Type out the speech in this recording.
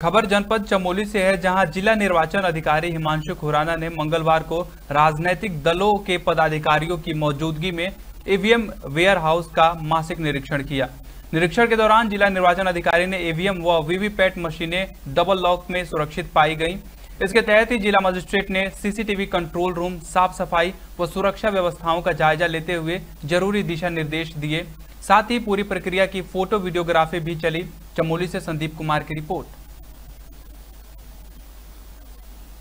खबर जनपद चमोली से है, जहाँ जिला निर्वाचन अधिकारी हिमांशु खुराना ने मंगलवार को राजनीतिक दलों के पदाधिकारियों की मौजूदगी में ईवीएम वेयर हाउस का मासिक निरीक्षण किया। निरीक्षण के दौरान जिला निर्वाचन अधिकारी ने ईवीएम व वीवीपैट मशीनें डबल लॉक में सुरक्षित पाई गई। इसके तहत ही जिला मजिस्ट्रेट ने सीसीटीवी कंट्रोल रूम, साफ़ सफ़ाई व सुरक्षा व्यवस्थाओं का जायजा लेते हुए ज़रूरी दिशा निर्देश दिए। साथ ही पूरी प्रक्रिया की फ़ोटो वीडियोग्राफी भी चली। चमोली से संदीप कुमार की रिपोर्ट।